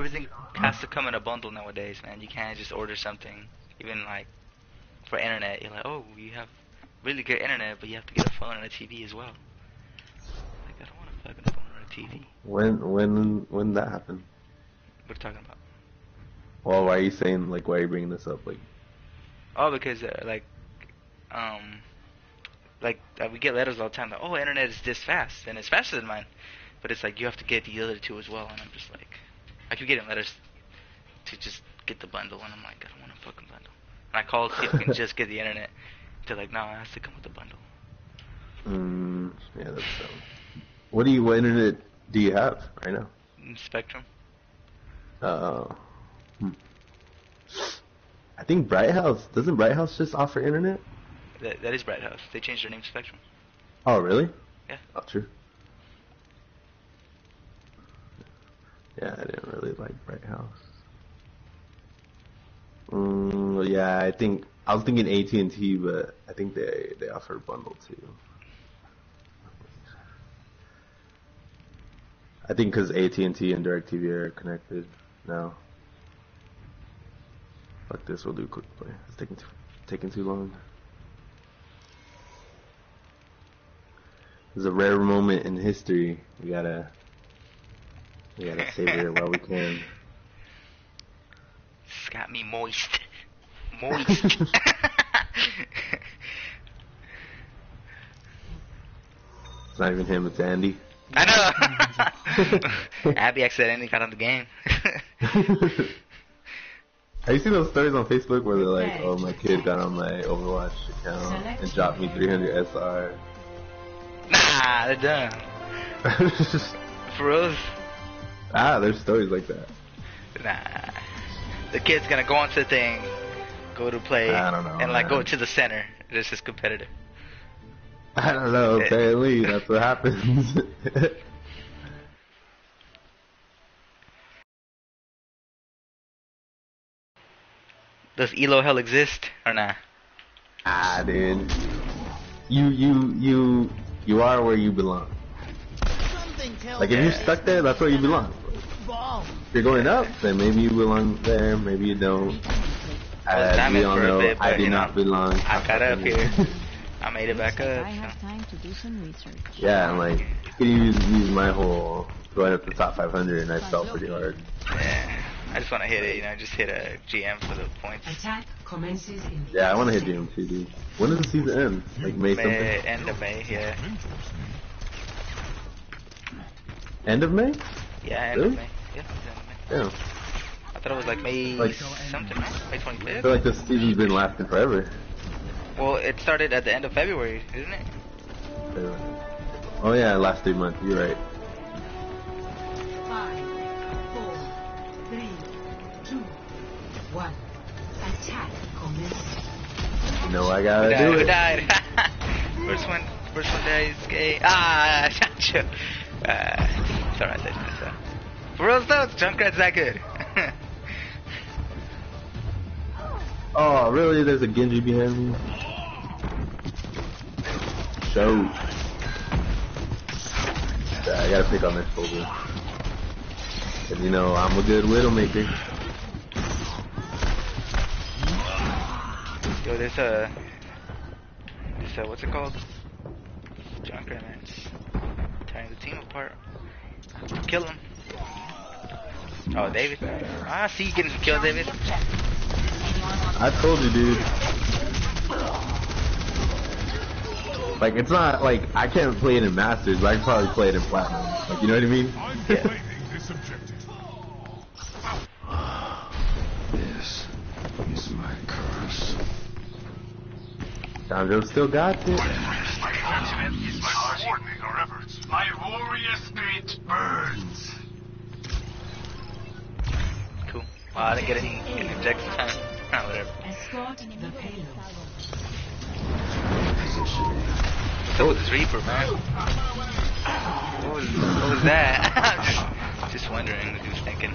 everything has to come in a bundle nowadays, man. You can't just order something, even like for internet. You're like, oh, you have really good internet, but you have to get a phone and a TV as well. Like, I don't want a fucking phone or a TV. When when when that happened? What are you talking about? Well, why are you saying like why are you bringing this up? Like, Oh, because uh, like, um, like uh, we get letters all the time. Like, oh, internet is this fast, and it's faster than mine. But it's like you have to get the other two as well, and I'm just like, I keep getting letters to just get the bundle, and I'm like, I don't want a fucking bundle. And I called see if I can just get the internet. They're like, no, it has to come with the bundle. mm, yeah, that's dumb. What do you what internet do you have right now? Spectrum. Uh, hmm. I think Bright House doesn't Bright House just offer internet? That that is Bright House. They changed their name to Spectrum. Oh, really? Yeah. Oh, true. Yeah, I didn't really like Bright House. Mm, yeah, I think I was thinking AT and T, but I think they they offer bundle too. I think because AT and T and DirecTV are connected now. Fuck this, we'll do quick play. It's taking too, taking too long. It's a rare moment in history. We gotta, we gotta savor it while we can. It's got me moist. Moist. It's not even him, it's Andy. I know. Abby accidentally got on the game. Have you seen those stories on Facebook where they're like, "Oh, my kid got on my Overwatch account and dropped me 300 SR." nah, they're done. For real? Ah, there's stories like that. Nah. The kid's gonna go onto the thing, go to play, I don't know, and like go to the center. This is competitive. I don't know. Apparently, that's what happens. Does Elo Hell exist or nah? ah, dude. You, you, you, you are where you belong. Like if you're stuck there, that's where you belong. If you're going up, then maybe you belong there, maybe you don't. I was As we diamond all know, bit, I but, do you know, not belong. I got up here. I made it back up. I so. have time to do some research. yeah, and like you can use use my whole going up to top 500, and I felt pretty hard. Yeah. I just want to hit it, you know, just hit a GM for the points. Attack commences in Yeah, I want to hit GM too, dude. When does the season end? Like May something? End of May, yeah. End of May? Yeah, end Really? of May. Yeah, end of May. Yeah. I thought it was like May Like- something, May 25th. I feel like this season's been lasting forever. Well, it started at the end of February, isn't it? Oh yeah, last three months. You're right. five, four, three, two, one. Attack commences. You know I Who gotta died? do Who died? first one, first one dies. Gay. Ah, I shot you. Uh, sorry, I said myself. For real though, Junkrat's that good. Oh really? There's a Genji behind me. Show. Yeah, I gotta pick on this folder. Cause you know I'm a good widowmaker. Yo, there's a, this uh, what's it called? Junkrat, man. Tearing the team apart. Kill him. Oh, David. Ah, I see you getting killed, David. I told you, dude. Like it's not like I can't play it in masters, but I can probably play it in platinum. Like you know what I mean? Yeah. this is my curse. Sandro still got it. My continent is my coordinating our efforts. My warrior spirit burns. Cool. Well, I didn't get any, any injects this time. Ah, whatever. Escort the payload. So was this Reaper, man. What was, what was that? just, just wondering what he was thinking.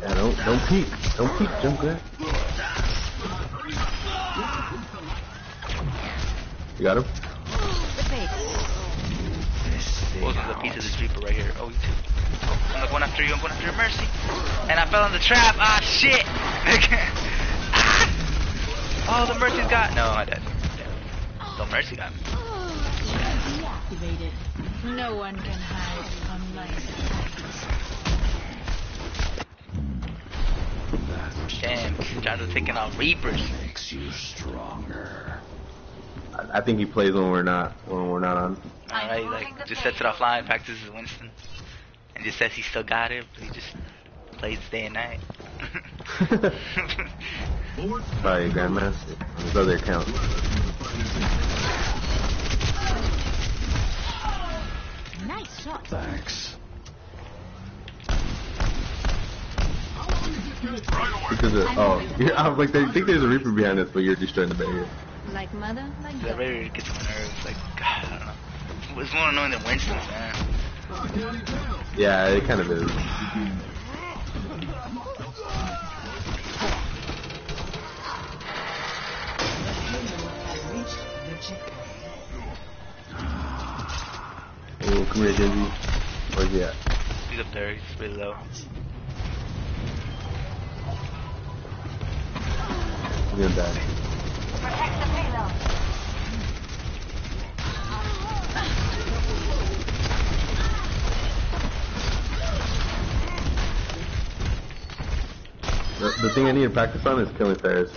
Yeah, don't don't peek, don't peek, Junkrat. You got him? What was the piece of this Reaper right here? Oh, you too. Oh, I'm going after you. I'm going after your Mercy. And I fell in the trap. Ah, shit. ah. Oh, the Mercy's got. No, I died. The Mercy got me. Deactivated. No one can hide from my sight. Damn, John's taking out Reapers. Makes you stronger. I, I think he plays when we're not when we're not on. Alright, like just sets it offline, practices Winston, and just says he still got it, but he just plays day and night. Probably Grandmaster on his other account. Nice shot. Thanks. Because of, oh, yeah, I was like, I think there's a Reaper behind us, but you're destroying the barrier. Like mother, like that daughter. really gets on my nerves. Like, God, I don't know. It's more annoying than Winston's, man. Yeah, it kind of is. Oh, come here, Genji. Where's he at? He's up there. He's really low. He's gonna die. The, thing I need to practice on is killing Ferris.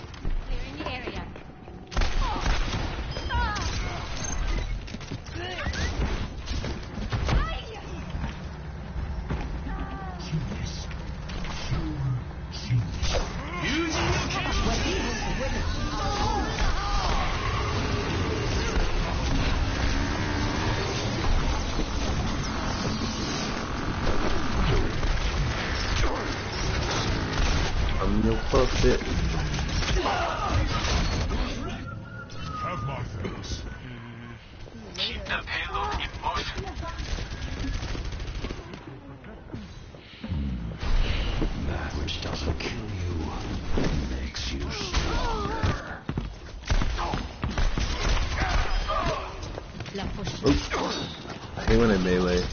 Melee.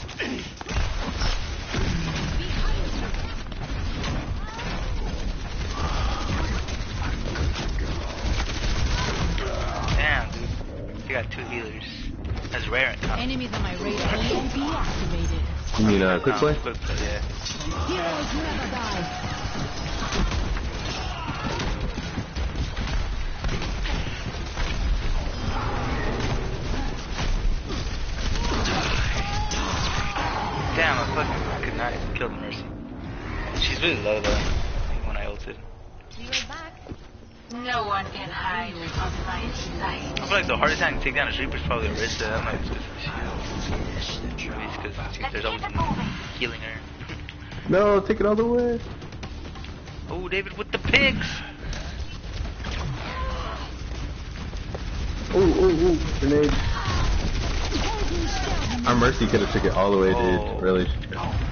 Damn, dude. He got two healers. That's rare in combat. Enemies on my radar. Deactivated. You mean uh, quick play? Quick play, yeah. Heroes never die. Not kill the Mercy. She's really low though. When I ulted. You're back. No one can hide from my sight. I feel like the hardest time to take down a Reaper is probably Orisa. I'm like, just because there's always healing her. No, take it all the way. Oh, David with the pigs! Oh, oh, oh, grenade. Our Mercy could have took it all the way, Oh. dude. Really. Damn,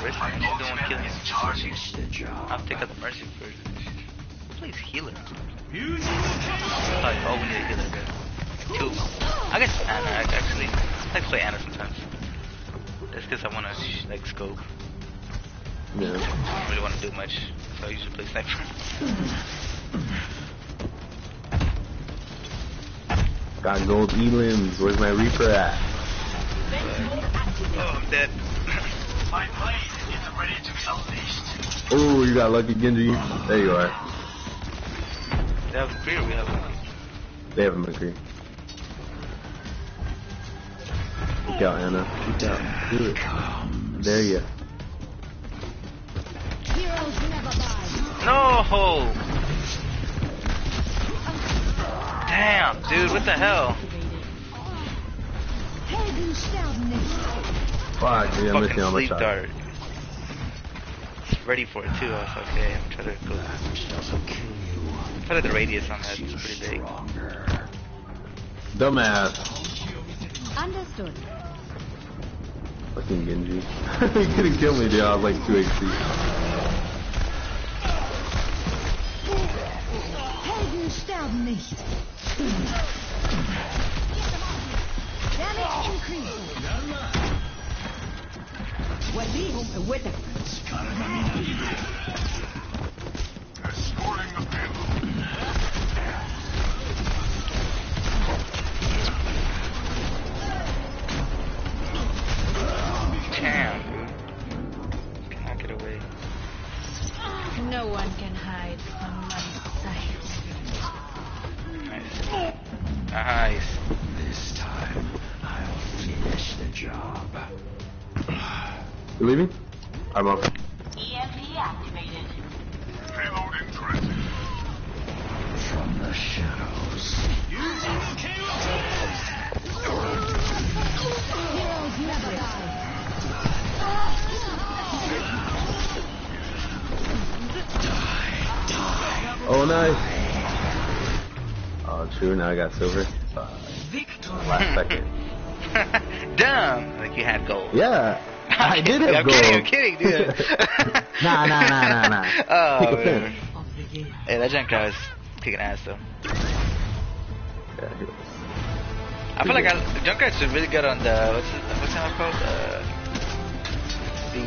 Freaking Orisa, man, she's the one killing him. Finish the job. I'll take out the Mercy first. Who plays healer? Like, oh, we need a healer. Good. Two. I guess Ana, ac- actually. I like to play Ana sometimes. That's because I want to, like, scope. Yeah. I don't really want to do much, so I usually play Sniper. Got gold elims. Where's my Reaper at? oh, I'm dead. My blade Oh, you got lucky, Genji. There you are. They have a beer, we have a... They have a McCree. Look out, Ana. Look out. Do it. There you. Heroes never die. No! Damn, dude, what the hell? Helden sterben. Fuck, dude, I'm Fucking missing all my sleep shots. dart ready for it too. I was like, okay, I'm trying to go. I'm trying to the radius on that. It's pretty big. Dumbass. Understood. Fucking Genji. he couldn't kill me, dude. I was like 2 HP. Helden sterben nicht. Damage. We're payload. Damn, dude. Get away. No one can hide from my sight. Nice. Nice. This time, I'll finish the job. You leaving? I'm off. EMP activated. Payload in transit. From the shadows. Heroes never die. Oh, nice. Oh, true. Now I got silver. Uh, last second. Dumb. Like you had gold. Yeah, I did have I'm gold. kidding, I'm kidding, dude. nah, nah, nah, nah, nah. Oh, Pick a Hey, that junk guy was kicking ass though. Yeah, here. I feel like I, Junkrat's really good on the what's it, what's that called? Uh, the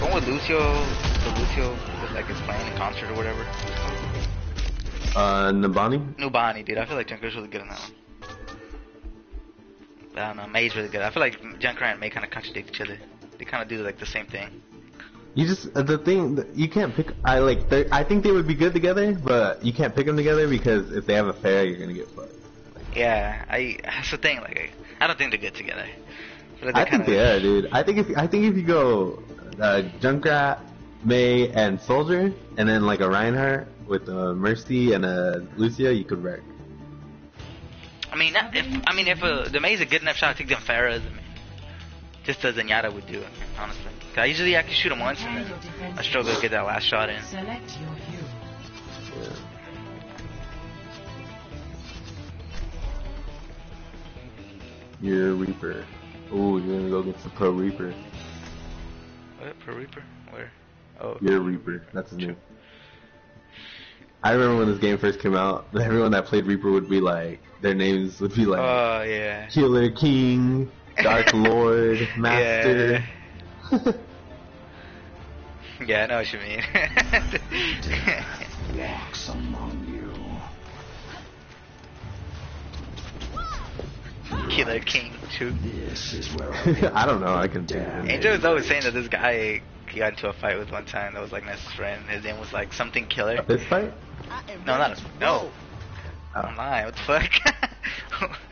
the one with Lucio, the Lucio with like is playing in concert or whatever. Uh, Nabani? Numbani, dude. I feel like Junkrat's really good on that one. I don't know. Mei's really good. I feel like Junkrat and Mei kind of contradict each other. They kind of do like the same thing. You just uh, the thing you can't pick. I like. I think they would be good together, but you can't pick them together because if they have a fair, you're gonna get fucked. Yeah, I. That's the thing. Like, I, I don't think they're good together. I, like I think they are, dude. I think if I think if you go uh, Junkrat, Mei, and Soldier, and then like a Reinhardt with a Mercy and a Lucio, you could wreck. I mean, not if I mean if uh, the Mei's a good enough shot, I take them Pharahs. I mean, just as Zenyatta would do, honestly. 'Cause I usually I can shoot him once and then I struggle to get that last shot in. Select your hero. Yeah. You're a Reaper. Ooh, you're gonna go against the Pro Reaper. What per Reaper? Where? Oh, You're a Reaper. That's his name. I remember when this game first came out, everyone that played Reaper would be like, their names would be like oh yeah. Killer King, Dark Lord, Master. Yeah, I know what you mean. Walks among you. Killer King, true. This is where I I don't know. I can think. Angel was always saying that this guy he got into a fight with one time that was like Ness's friend. His name was like something killer. A fist fight? No, not a, no. Oh. oh I'm lying. What the fuck?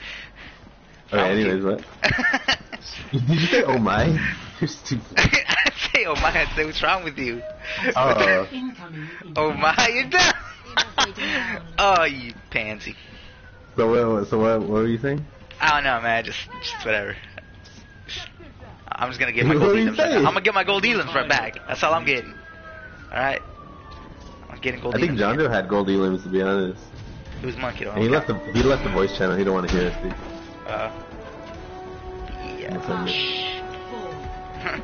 Okay, anyways, what? Did you say oh my? You're stupid. I say, oh my, I say, what's wrong with you? Oh. Incoming. oh my, you're done. oh, you pansy. So what? So what? What were you saying? I don't know, man. Just, just whatever. I'm just gonna get my gold do elims. Right say? I'm gonna get my gold elims right back. That's all I'm getting. All right. I'm getting gold I think elims. John Joe had gold elims to be honest, It was monkey though. and he left the he left the voice channel. He don't want to hear us. Dude. Uh, yeah. you. Four,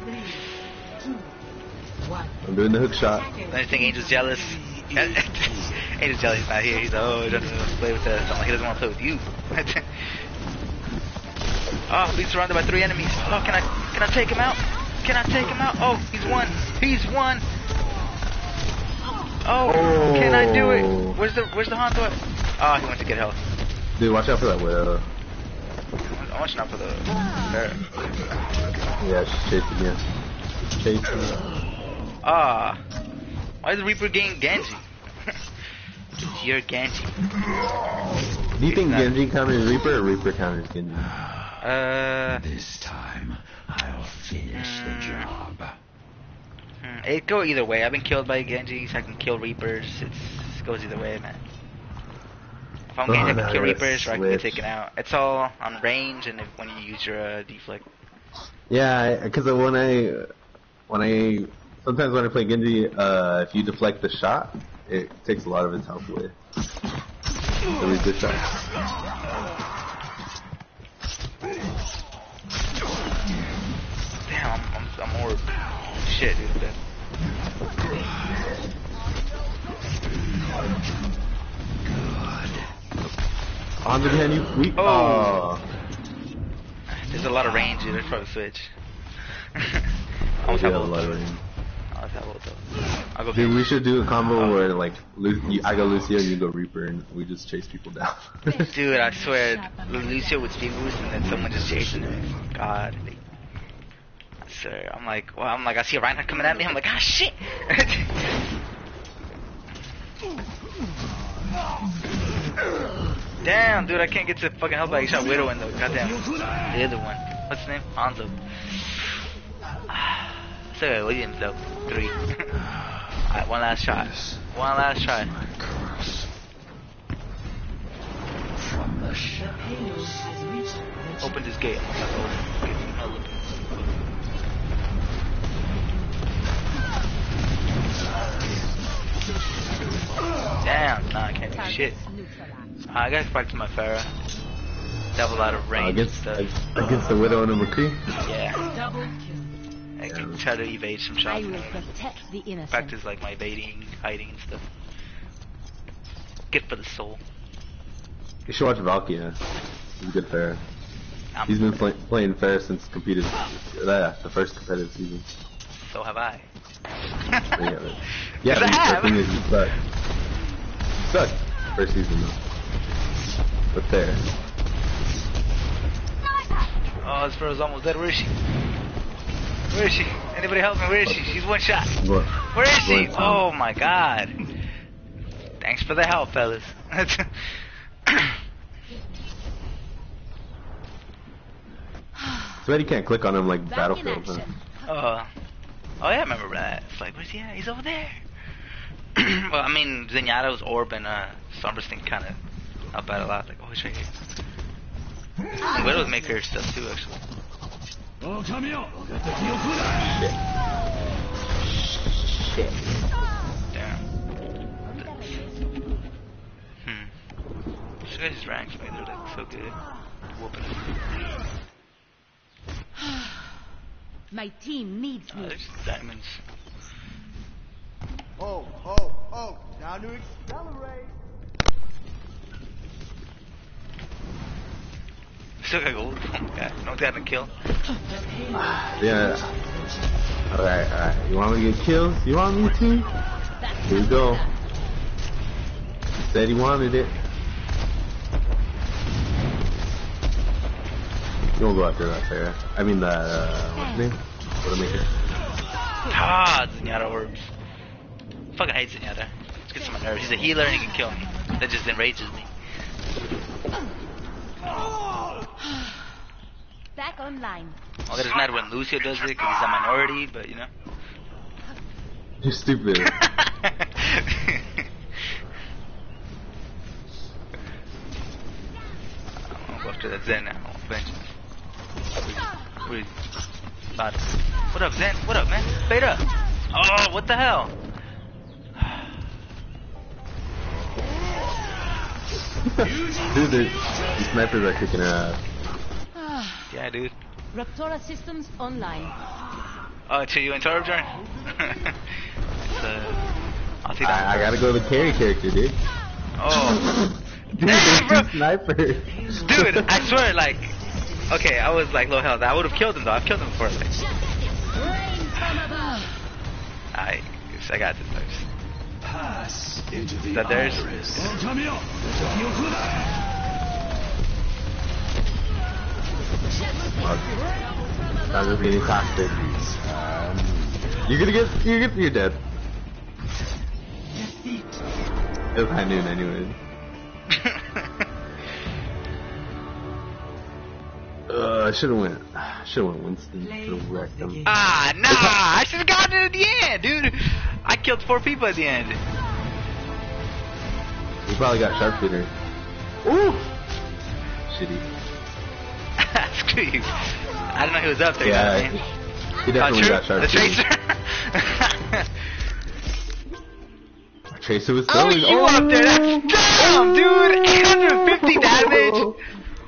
three, two, one. I'm doing the hook shot. I think Angel's jealous. Angel's jealous. He's not here. He's like, oh, he doesn't want to play with us. I'm like, he doesn't want to play with you. oh, he's surrounded by three enemies. Oh, can I can I take him out? Can I take him out? Oh, he's one. He's one. Oh, can I do Oh. it? Where's the Where's the Honto? at? Oh, he went to get health. Dude, watch out for that widow. I'm watching out for the. Yeah, she's chasing you. She's chasing you. Ah, why is the Reaper getting Genji? You're Genji. Do you think Not- Genji counters Reaper or Reaper counters Genji? Uh, This time, I'll finish the job. Hmm, it go either way. I've been killed by Genjis. I can kill Reapers. It's, it goes either way, man. If I'm Oh, Genji, I can kill Reapers or I can get taken out. It's all on range and if, when you use your uh, deflect. Yeah, because when I when I sometimes when I play Genji, uh, if you deflect the shot, it takes a lot of its health away. The Reaper shot. Damn, I'm, I'm, I'm more shit, dude. That. On the hand, you weak. Oh. Oh. There's a lot of range, dude. Let's probably switch. Almost Yeah, have a lot of range. Almost have ult, though. I'll go Dude, we should do a combo uh-huh. where like Lu- you, I go Lucio, and you go Reaper, and we just chase people down. Dude, I swear, Lucio would speed boost and then someone just chasing him. God. Swear. I'm like, well, I'm like, I see a Reinhardt coming at me. I'm like, ah, shit. Damn, dude, I can't get to fucking help. I shot Widow in the goddamn the other one. What's his name? Hanzo. So Williams though. Three. Alright, one last shot. One last shadows. Open this gate. I'm have to open Damn, nah, I can't do shit. I gotta practice my Pharah. They have a lot of Uh, range and against stuff. against the Widow and the McCree. Yeah. I can try to evade some I shots. will protect the innocent. Practice like my evading, hiding and stuff. Good for the soul. You should watch Valkia. He's a good fair. He's been play, playing fair since competed. Yeah, the first competitive season. So have I. Yeah, but- yeah Yes, I the have. thing is, you suck. You suck. First season though. But there. Oh, this girl's almost dead. Where is she? Where is she? Anybody help me? Where is she? She's one shot. Go- Where is she? Oh my god. Thanks for the help, fellas. Too bad you can't click on him like Back in Battlefield. Huh? uh, oh yeah, I remember that. It's like, where's he at? He's over there. well, I mean, Zenyatta's orb and uh, Sombra's thing kind of help out a lot. Like, oh, he's right here. Widow's make her stuff too, actually. Shit. Damn. Hmm. This guy's ranks, man. They're like so good. Whooping. My team needs Oh, me. there's diamonds. Oh, oh, oh, now to accelerate. Still got gold. Oh. No got a kill. Yeah. Alright, alright. You want me to get kills? You want me to? Here we go. Said he wanted it. You won't go after that, Sarah. I mean, the, uh, what's his name? Widowmaker. Ah, Zenyatta orbs. Fucking hate Zenyatta. Just gets on my nerves. He's a healer and he can kill me. That just enrages me. Back online. I'll get as mad when Lucio does it because he's a minority, but you know. You're stupid. I'll go after that Zen now. Vengeance. Where is he? Bad. What up, Zen? What up, man? Beta. Oh, what the hell? Dude, these snipers are kicking her ass. Yeah, dude. Raptora systems online. Oh, so you in Torb, Jordan? uh, I'll see that. I, I gotta go to the carry character, dude. Oh. Dude, Dang, bro. two snipers. Dude, I swear, like, okay, I was like low health. I would have killed him though. I've killed him before. Like, Rain from above. I, guess I got this. First. Pass into the Is that theirs? iris. I'm just getting. You're gonna get, you're gonna, you're dead. It was high noon Uh, I should've went, should've went Winston. Should've wrecked him. ah, nah! I should have gotten it at the end, dude. I killed four people at the end. He probably got sharpshooter. Ooh! Shitty. Screw you. I don't know who was up there. Yeah, you know what I mean? He definitely oh, got true. The sharpshooter. tracer. Tracer was oh, throwing. you up there? That's dumb, dude. 850 damage. One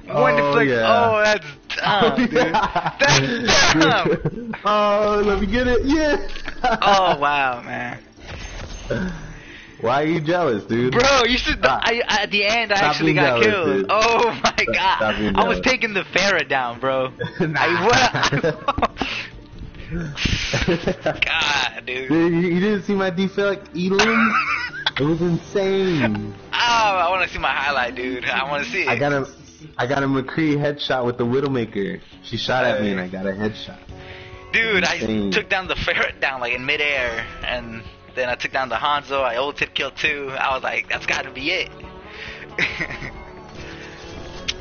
Oh, deflect. yeah. Oh, that's dumb, dude. That's dumb. oh, let me get it. Yeah. oh wow, man. Why are you jealous, dude? Bro, you should. Stop. I, at the end, I Stop actually got jealous, killed. dude. Oh my god! I was taking the ferret down, bro. Nah. I what? god, dude. Dude, you, you didn't see my defect, Elam? it was insane. Oh, I want to see my highlight, dude. I want to see it. I got a, I got a McCree headshot with the Widowmaker. She shot at me and I got a headshot. Dude, I took down the ferret down like in midair, and then I took down the Hanzo. I ulted kill two. I was like, that's got to be it.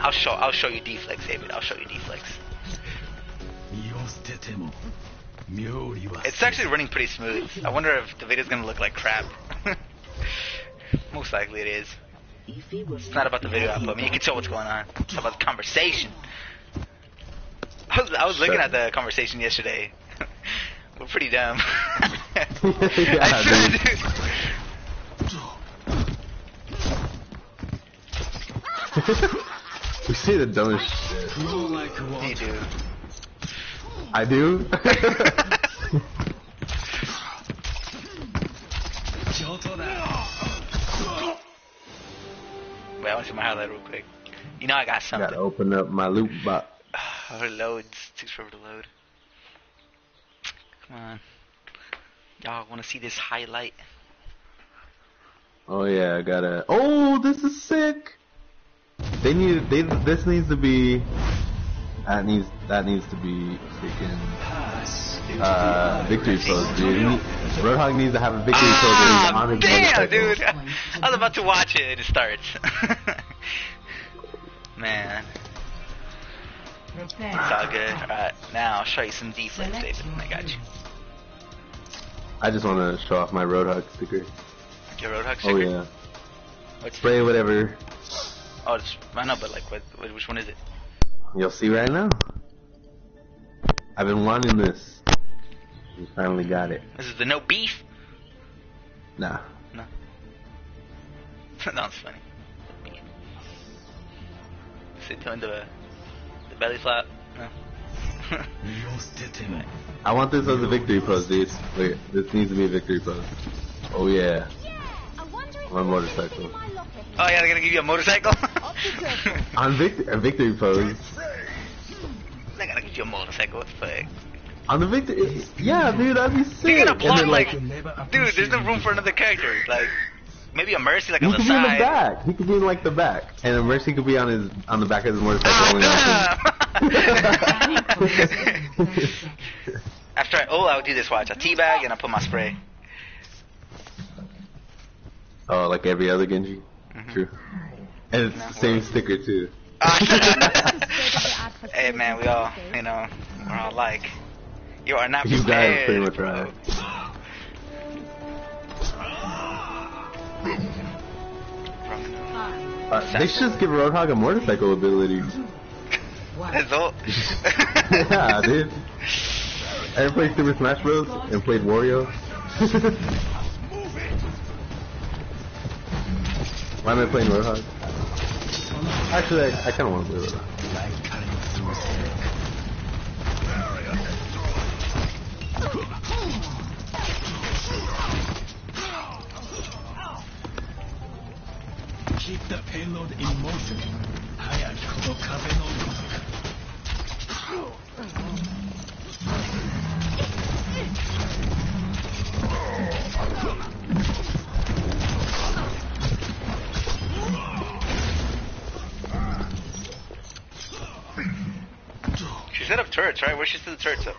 I'll show I'll show you deflex, David. I'll show you deflex. It's actually running pretty smooth. I wonder if the video's gonna look like crap. Most likely it is. It's not about the video output. I mean, you can tell what's going on. It's about the conversation. I was, I was looking at the conversation yesterday. We're pretty dumb. Yeah, I swear, we say the dumbest shit. Flow like water. You do. I do? Wait, I want to see my highlight real quick. You know I got something. Gotta open up my loot box. oh, it loads. Takes forever to load. Come on. Y'all want to see this highlight? Oh yeah, I gotta. Oh, this is sick. They need. They. This needs to be. That needs. That needs to be freaking. Pass Uh, victory irate. pose, dude. Roadhog needs to have a victory pose Ah, on damn, dude! I was about to watch it and it starts. Man, it's all good. Alright, now I'll show you some defense, David. I got you. I just want to show off my Roadhog sticker. Your Roadhog sticker? Oh yeah. What's Spray whatever. Oh, it's, I know, but like, what, what, which one is it? You'll see right now. I've been wanting this. We finally got it. This is the no beef. Nah. No. That's funny. Sit to into a the belly flop. No. I want this as a victory pose, dude. Wait, this needs to be a victory pose. Oh yeah. My motorcycle. Oh yeah, they're gonna give you a motorcycle. On victory a victory pose. They're gonna give you a motorcycle. What the fuck? On the victory. Yeah, dude, that'd be sick. They're gonna And then, like, can dude. There's no room for another character. Like, maybe a mercy like he on the could be in the back. He could be in like the back, and a mercy could be on his on the back of his motorcycle. only Ah, After I, oh, I'll do this. Watch, I teabag and I put my spray. oh, like every other Genji. Mhm. True. And it's No, the same well. sticker too. Ah, hey man, we all, you know, we're all like, you are not You guys pretty much right. Uh, they should just give Roadhog a motorcycle ability. That's all. yeah, dude. Ever played Super Smash Bros. and played Wario? Why am I playing Roadhog? Actually, I, I kind of want to play Roadhog. Keep the payload in motion 早くこの風の動く She set up turrets, right? Where's she set the turrets up?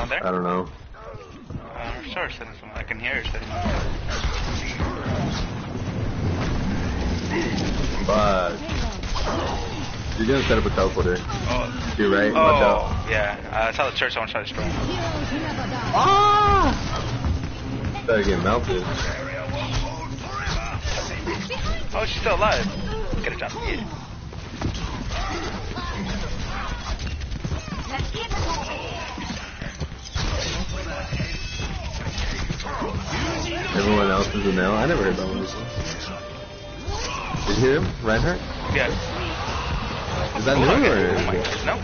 Down there? I don't know. Uh, her sure setting something. I can hear her setting something. But you're gonna set up a teleporter. Oh, You're right. Watch out. oh yeah. Uh, I saw the church. I want to try to destroy. Ah! Started getting melted. Oh, she's still alive. Get a jump. Yeah. Everyone else is a male? I never heard that one. Did you hear him? Reinhardt? Yes. Is that oh, new or? Oh my gosh, no.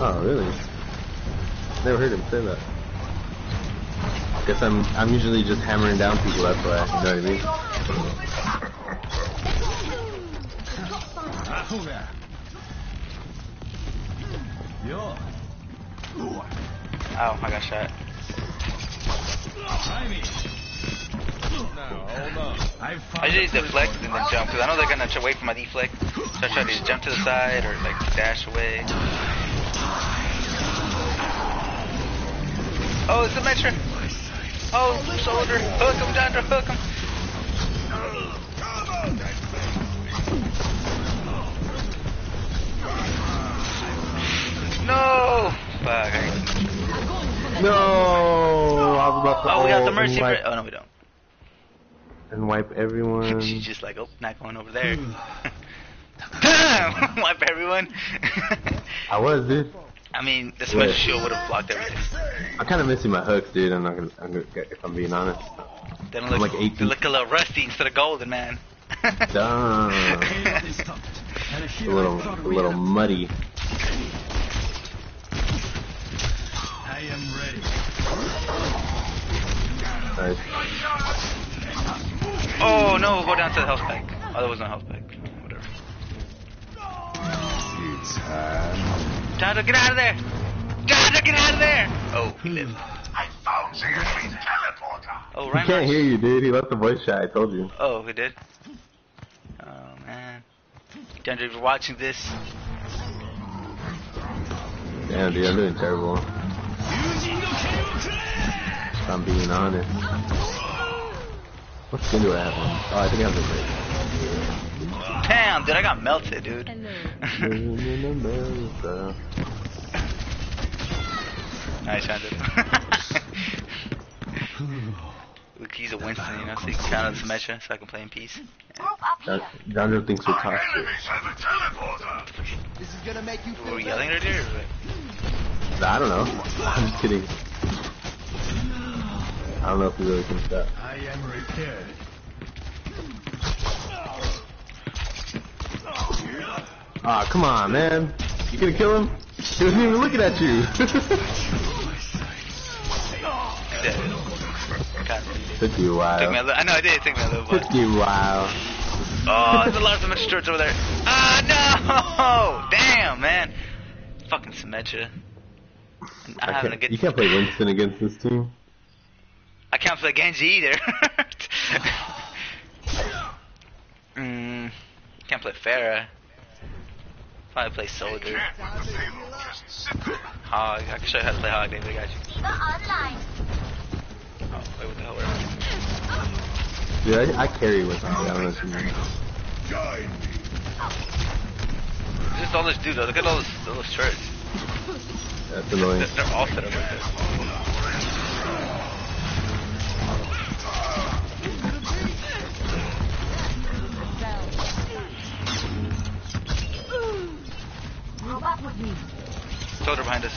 Oh, really? Never heard him say that. Guess I'm I'm usually just hammering down people, that's why, you know what I mean? Oh, I got shot. I just deflect and then jump, because I know they're going to away from my deflect. So I try to just jump to the side or, like, dash away. Oh, it's a Metra! Oh, soldier! Hook him, Dundra! Hook him! No! Fuck. No! I was Oh, we got the mercy. wipe, Bri- oh no, we don't. and wipe everyone. She's just like, oh, not going over there. Hmm. Wipe everyone. I was, dude. I mean, the special Yeah. shield would have blocked everything. I'm kind of missing my hooks, dude. I'm not gonna. I'm gonna if I'm being honest. They don't I'm look, like they 18. look a little rusty instead of golden, man. Dumb. payload is stopped. And a little, a little muddy. I am ready. Nice. oh no, go down to the health pack. Oh, that wasn't a health pack. Whatever. Uh, Dada, get out of there! Dada, get out of there! Oh, he hmm. lived. I found the enemy teleporter. Oh, He can't hear you, dude. He left the voice chat. I told you. Oh, he did? Oh, man. Dundra, if you're watching this, Damn, dude. I'm doing terrible. If I'm being honest. What skin do I have on? Oh, I think I have the damn, dude, I got melted, dude. great. nice, Dundra. Look, he's a Winston, you know, so he can count on the Symmetra so I can play in peace. That- Dondra thinks we're The toxic. enemies have. This is gonna make you Were we yelling better. earlier? or what? I don't know. I'm just kidding. I don't know if he really thinks that. I am repaired. Ah, come on, man. You gonna kill him? He wasn't even looking at you. Took you a took me a while. little, I know I did, it took me a little while. Took you a while. Oh, there's a lot of Symmetra turrets over there. Ah, no! Damn, man. Fucking Symmetra. I'm I having a can't, good... you can't play Winston against this team. I can't play Genji either. mm, can't play Pharah. Probably play Soldier. Can't with the payload. Just sit there. Hog. I can show you how to play Hog, David. I got you. Oh, wait, what the hell? Where am I? Dude, I, I carry Winston. I don't know if you know. Join me. Just all this dude. Look at all this, all those turrets. That's annoying. They're, they're all set up like this. Soldier behind us.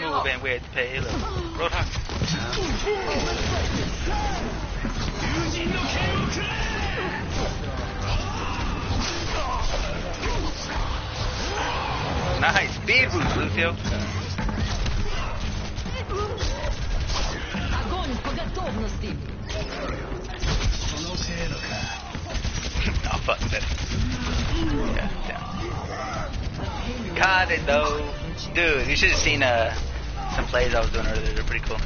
Moving with payload. Roadhog. Nice. Speed boost, Lucio. oh, fuck that. Yeah, down. Got it, though. Dude, you should have seen uh, some plays I was doing earlier. They're pretty cool.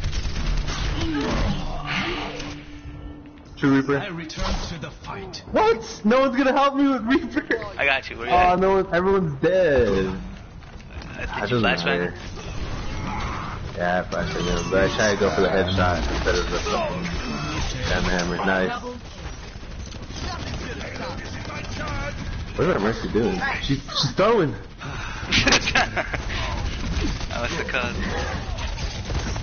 True I Reaper. return to the fight. What? No one's gonna help me with Reaper. I got you. Where you Oh, at? no one. Everyone's dead. Uh, That did you doesn't flashbang? matter. Yeah, I flashed him, but I tried to go for the headshot instead of the fucking damn hammer. Nice. What is that Mercy doing? She's she's throwing. oh, what's the cause?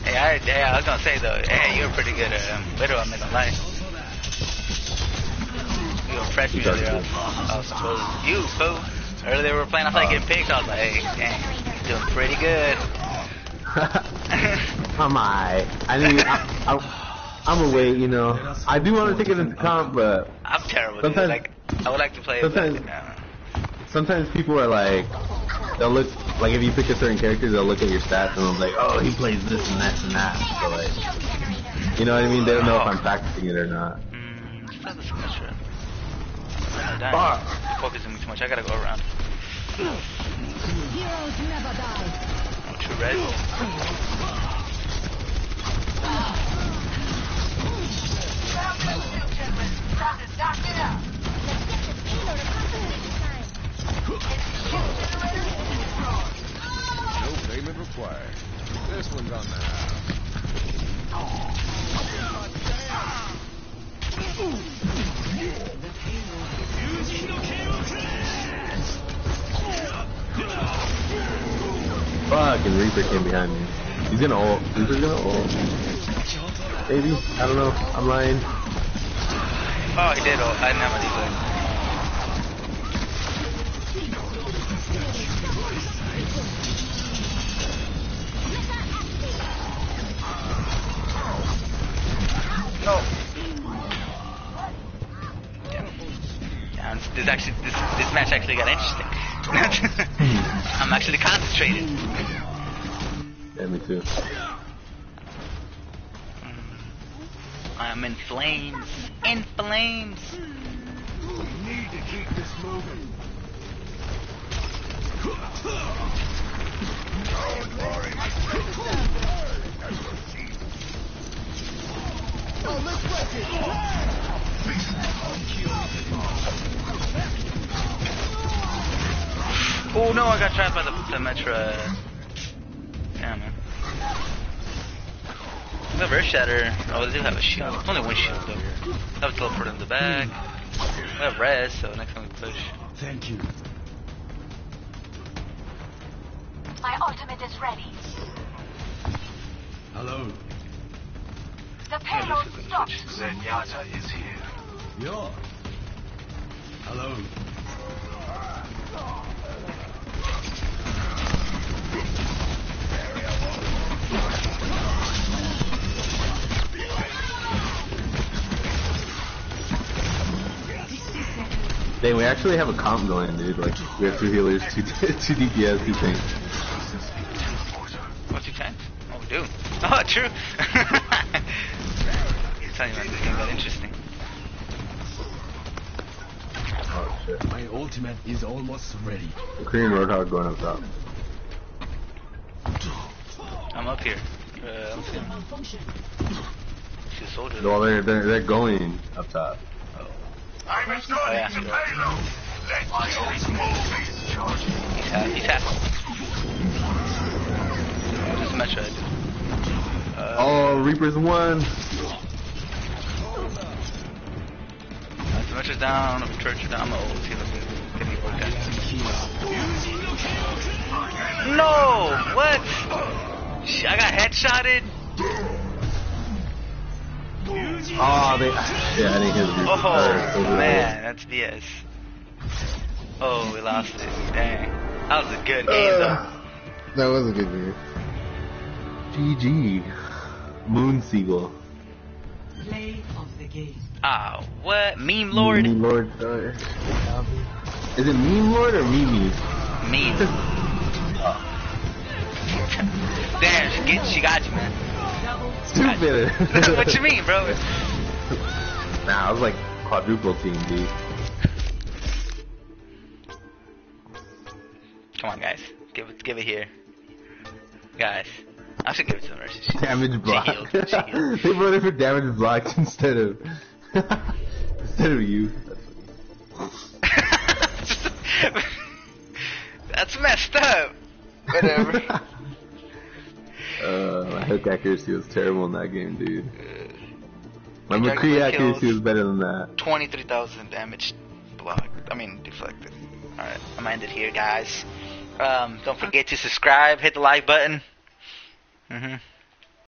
Hey, I, hey, I was gonna say though, hey, you were pretty good at um, Widow, I'm not gonna lie. You impressed me You earlier. I was supposed you, fool. Earlier we were playing, I thought getting picked. I was like, hey, dang, you're doing pretty good. I'm alright. I mean, I, I, I'm away, you know. I do want to take it into account, but I'm terrible. Dude. Sometimes- Like, I would like to play. But, sometimes- sometimes people are like, they'll look like if you pick a certain character, they'll look at your stats and they'll be like, oh, he plays this and that and that. So like, you know what I mean? They don't know if I'm practicing it or not. Mm, it's not the Symmetra. Fuck. Focusing me too much. I gotta go around. Heroes never die. Oh, two red. No payment required. This one's on the house. Fucking Reaper came behind me. He's gonna ult. Reaper's gonna ult. Maybe. I don't know. I'm lying. Oh, he did. Oh, I didn't have my actually got interesting. Hmm. I'm actually concentrated. Yeah, me too. Hmm. I'm in flames. In flames. Need to keep this moving. Oh Oh, no, I got trapped by the, the Metra. Yeah, man. We have Earth Shatter. Oh, they do have a shield. It's only one shield though. I have teleport in the back. We have res, so next time we push. Thank you. My ultimate is ready. Hello. The payload stopped. Zenyatta is here. Yeah. Hello. Dang, we actually have a comp going, dude. Like, we have two healers, two, two DPS, two tanks. What's your tank? Oh, dude. Oh, true. I'm telling you, man, this game got interesting. Oh shit. My ultimate is almost ready. The Korean Roadhog going up top. I'm up here. Uh, let's see. See the soldiers. Well, they're, they're, they're going up top. I'm escorting yeah. the payload. Let my own move. Charging. He's half. He's half. Just Metra, dude. Uh, Oh, Reaper's one. Uh, the Metra's down, the church down, I'm old. See, look at getting worked out. No! What? I got headshotted? Oh, they. Yeah, I didn't hit the Reaper. Oh, Or, man, that's BS. Oh, we lost it. Dang. That was a good game, though. Uh, that was a good game. GG. Moon Seagull. Play of the game. Ah, what? Meme Lord? Meme Lord. uh, Is it Meme Lord or Mimi? Meme. Damn, she, get, she got you, man. Stupid. what you mean, bro? Nah, I was like quadruple team, dude. Come on, guys. Give it, give it here. Guys. I should give it to. She- Damage she block. healed. She healed. they voted for damage blocked instead of instead of you. That's messed up. Whatever. Uh, my hook accuracy was terrible in that game, dude. My McCree accuracy was better than that. 23,000 damage blocked. I mean, deflected. Alright, I'm gonna end it here, guys. Um, don't forget to subscribe, hit the like button. Mm-hmm.